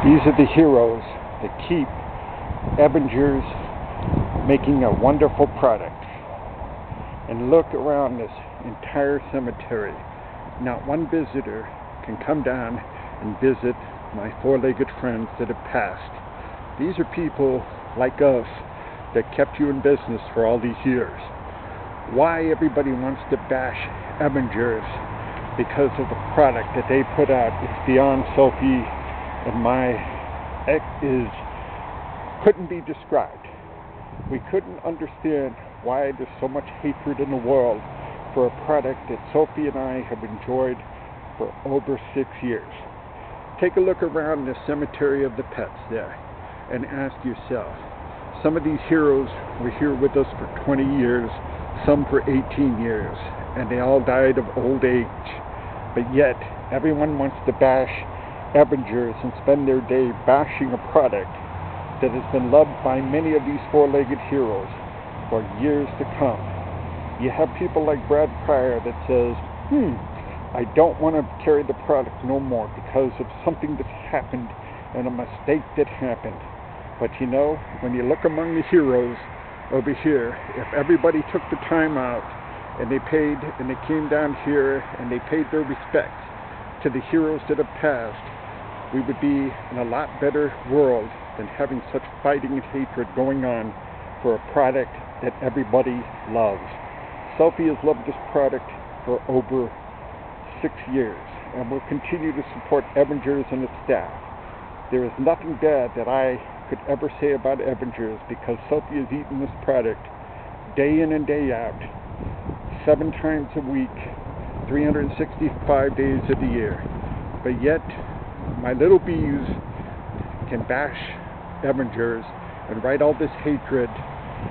These are the heroes that keep Evanger's making a wonderful product. And look around this entire cemetery. Not one visitor can come down and visit my four-legged friends that have passed. These are people like us that kept you in business for all these years. Why everybody wants to bash Evanger's because of the product that they put out, it's beyond Sophie and my ex is couldn't be described. We couldn't understand why there's so much hatred in the world for a product that Sophie and I have enjoyed for over six years. Take a look around the cemetery of the pets there and ask yourself. Some of these heroes were here with us for 20 years, some for 18 years, and they all died of old age. But yet, everyone wants to bash Evanger's and spend their day bashing a product that has been loved by many of these four-legged heroes for years to come. You have people like Brad Pryor that says, hmm, I don't want to carry the product no more because of something that happened and a mistake that happened. But you know, when you look among the heroes over here, if everybody took the time out and they paid and they came down here and they paid their respects to the heroes that have passed, we would be in a lot better world than having such fighting and hatred going on for a product that everybody loves. Sophie has loved this product for over six years and will continue to support Evanger's and its staff. There is nothing bad that I could ever say about Evanger's because Sophie has eaten this product day in and day out, seven times a week, 365 days of the year. But yet, my little bees can bash Evanger's and write all this hatred.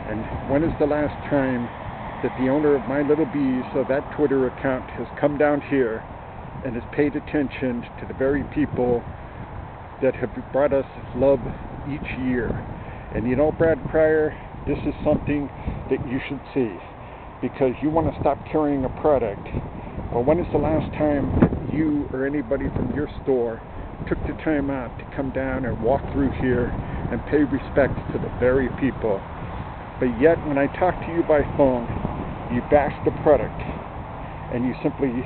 And when is the last time that the owner of My Little Bees, so that Twitter account, has come down here and has paid attention to the very people that have brought us love each year? And you know, Brad Pryor, this is something that you should see because you want to stop carrying a product. But when is the last time that you or anybody from your store took the time out to come down and walk through here and pay respects to the very people. But yet, when I talk to you by phone, you bash the product and you simply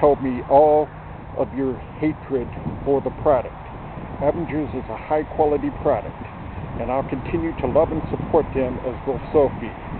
told me all of your hatred for the product. Evanger's is a high quality product, and I'll continue to love and support them as will Sophie.